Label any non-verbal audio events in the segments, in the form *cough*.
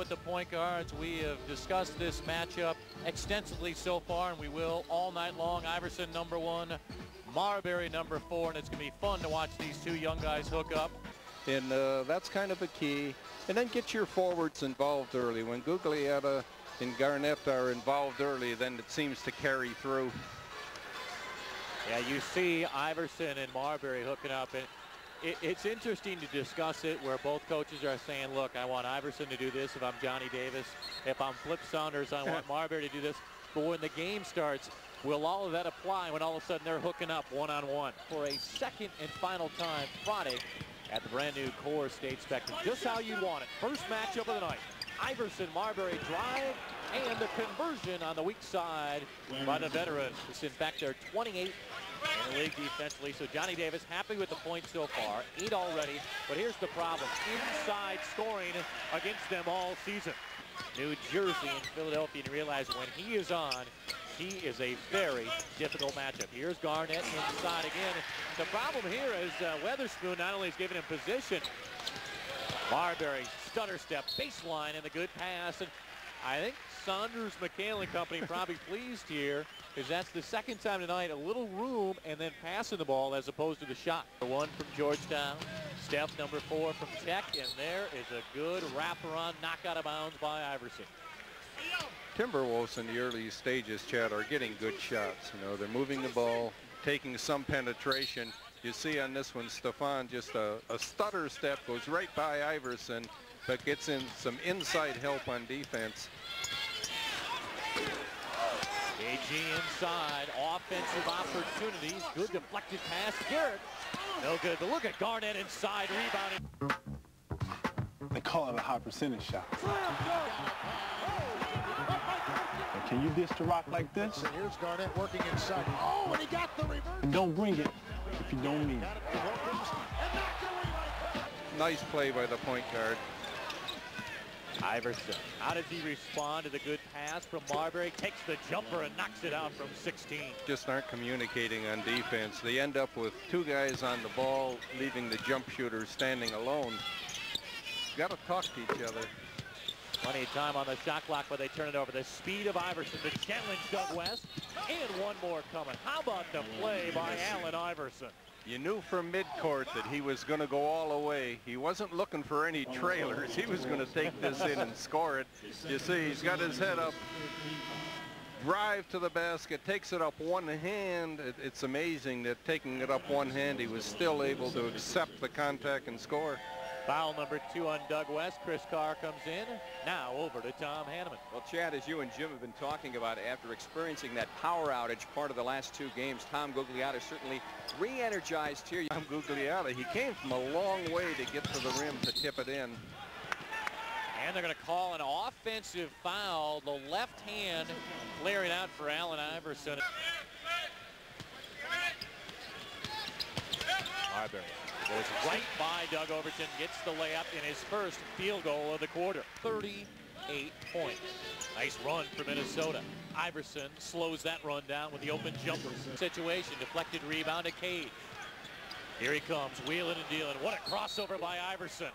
with the point guards. We have discussed this matchup extensively so far, and we will all night long. Iverson, number one. Marbury, number four, and it's going to be fun to watch these two young guys hook up. And uh, that's kind of a key. And then get your forwards involved early. When Gugliotta and Garnett are involved early, then it seems to carry through. Yeah, you see Iverson and Marbury hooking up. And it, it's interesting to discuss it where both coaches are saying, look, I want Iverson to do this if I'm Johnny Davis. If I'm Flip Saunders, I want *laughs* Marbury to do this. But when the game starts, will all of that apply when all of a sudden they're hooking up one-on-one -on -one for a second and final time Friday at the brand new Core State Spectrum. Just how you want it. First matchup of the night. Iverson Marbury drive and the conversion on the weak side by the veterans. It's in fact their 28th in the league defensively. So Johnny Davis happy with the points so far. Eight already. But here's the problem. Inside scoring against them all season. New Jersey and Philadelphia and realize when he is on, he is a very difficult matchup. Here's Garnett inside again. The problem here is uh, Weatherspoon not only is giving him position, Marbury stutter step, baseline, and the good pass. And I think Saunders McHale and company probably *laughs* pleased here because that's the second time tonight, a little room and then passing the ball as opposed to the shot. One from Georgetown, Steph number four from Tech, and there is a good wraparound knock out of bounds by Iverson. Timberwolves in the early stages, Chad, are getting good shots. You know, they're moving the ball, taking some penetration. You see on this one, Stephon just a, a stutter step, goes right by Iverson, but gets in some inside help on defense. KG inside, offensive opportunities. Good deflected pass. Garnett, no good. But look at Garnett inside, rebounding. They call it a high percentage shot. Can you dish the rock like this? And here's Garnett working inside. Oh, and he got the reverse. Don't bring it if you don't need. Nice play by the point guard. Iverson. How does he respond to the good pass from Marbury? Takes the jumper and knocks it out from 16. Just aren't communicating on defense. They end up with two guys on the ball, leaving the jump shooter standing alone. Got to talk to each other. Plenty of time on the shot clock, but they turn it over. The speed of Iverson to challenge Doug West. And one more coming. How about the play by Allen Iverson? You knew from midcourt that he was going to go all the way. He wasn't looking for any trailers. He was going to take this in and score it. You see, he's got his head up, drive to the basket, takes it up one hand. It, it's amazing that taking it up one hand, he was still able to accept the contact and score. Foul number two on Doug West. Chris Carr comes in. Now over to Tom Hanneman. Well, Chad, as you and Jim have been talking about, after experiencing that power outage part of the last two games, Tom Gugliotta certainly re-energized here. Tom Gugliotta, he came from a long way to get to the rim to tip it in. And they're going to call an offensive foul. The left hand clearing out for Allen Iverson. Marbury right by Doug Overton, gets the layup in his first field goal of the quarter. 38 points. Nice run for Minnesota. Iverson slows that run down with the open jumper situation. Deflected rebound to Cage. Here he comes, wheeling and dealing. What a crossover by Iverson.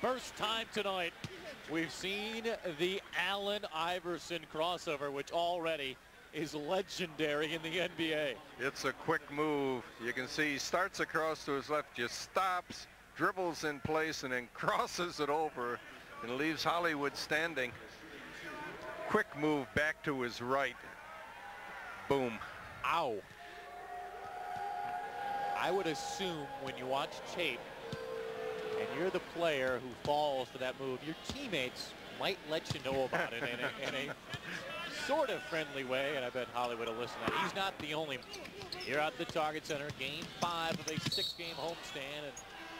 First time tonight we've seen the Allen Iverson crossover, which already is legendary in the NBA. It's a quick move. You can see he starts across to his left, just stops, dribbles in place, and then *laughs* crosses it over and leaves Hollywood standing. Quick move back to his right. Boom. Ow. I would assume when you watch tape and you're the player who falls for that move, your teammates might let you know about it in a, in a *laughs* sort of friendly way, and I bet Hollywood will listen to that. He's not the only here at the Target Center. Game five of a six-game homestand, and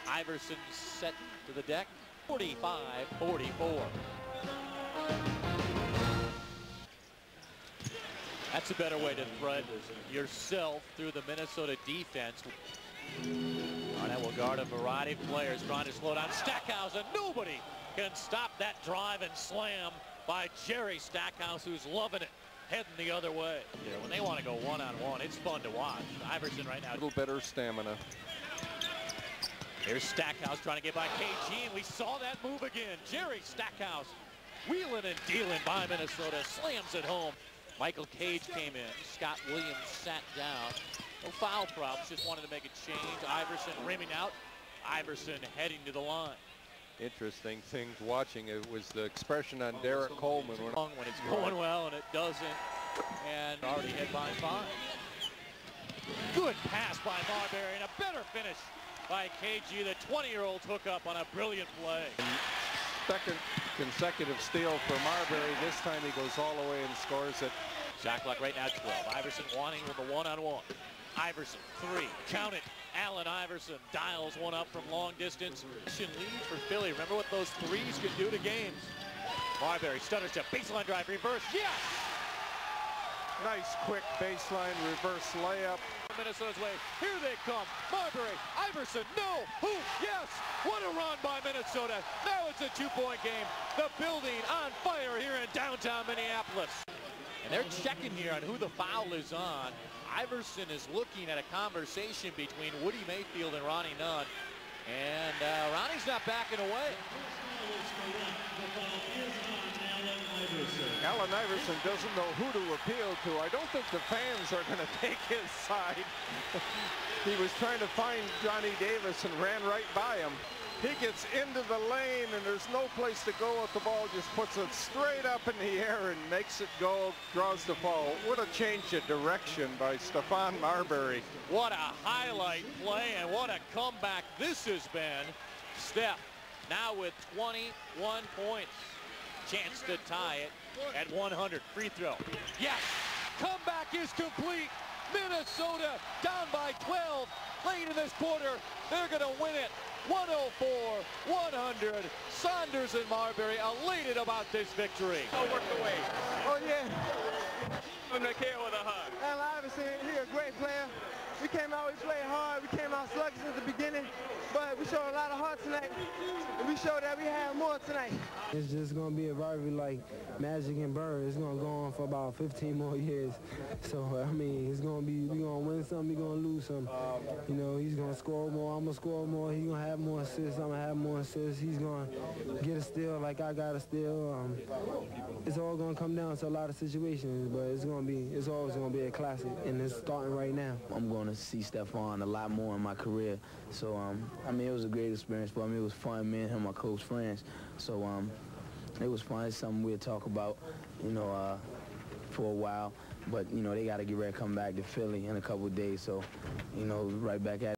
Iverson set to the deck, 45-44. That's a better way to thread yourself through the Minnesota defense. Garnett will guard a variety of players trying to slow down Stackhouse, and nobody can stop that drive and slam by Jerry Stackhouse, who's loving it, heading the other way. Yeah, when they want to go one-on-one, -on -one, it's fun to watch. Iverson right now. A little better stamina. Here's Stackhouse trying to get by KG, and we saw that move again. Jerry Stackhouse Wheeling and dealing by Minnesota. Slams it home. Michael Cage came in. Scott Williams sat down. No foul problems. Just wanted to make a change. Iverson rimming out. Iverson heading to the line. Interesting things watching it was the expression on Derrick Coleman when when it's *laughs* going well and it doesn't. And already hit by five. Good pass by Marbury and a better finish by KG. The 20-year-old hook up on a brilliant play. second consecutive steal for Marbury. This time he goes all the way and scores it. Shot clock right now 12. Iverson wanting with a one-on-one. Iverson, three. Count it. Allen Iverson dials one up from long distance. Lead for Philly. Remember what those threes can do to games. Marbury stutters to baseline drive, reverse. Yes! Nice quick baseline reverse layup. Minnesota's way. Here they come. Marbury, Iverson, no, who, yes. What a run by Minnesota. Now it's a two-point game. The building on fire here in downtown Minneapolis. And they're checking here on who the foul is on. Iverson is looking at a conversation between Woody Mayfield and Ronnie Nunn. And uh, Ronnie's not backing away. Allen Iverson doesn't know who to appeal to. I don't think the fans are going *laughs* to take his side. *laughs* he was trying to find Johnny Davis and ran right by him. He gets into the lane and there's no place to go with the ball. Just puts it straight up in the air and makes it go, draws the ball. What a change of direction by Stephon Marbury. What a highlight play and what a comeback this has been. Steph now with 21 points. Chance to tie it at 100. Free throw. Yes. Comeback is complete. Minnesota down by 12 late in this quarter. They're going to win it 104-100. Saunders and Marbury elated about this victory. Oh, work away. Oh, yeah. Give McHale with a hug. Allen Iverson, he a great player. We came out, we played hard. We came out sluggish at the beginning, but we showed a lot of heart tonight. And we showed that we had more tonight. It's just going to be a rivalry like Magic and Bird. It's going to go on for about 15 more years. So, I mean, it's going to be, we're going to win some, we're going to lose some. You know, he's going to score more, I'm going to score more. He's going to have more assists, I'm going to have more assists. He's going to get a steal like I got a steal. Um, it's all going to come down to a lot of situations, but it's going to be, it's always going to be a classic, and it's starting right now. I'm going to see Stephon a lot more in my career. So, um, I mean, it was a great experience for me. It was fun. Me and him are close friends. So, um, it was fun. It's something we'll talk about, you know, uh, for a while. But, you know, they got to get ready to come back to Philly in a couple of days. So, you know, right back at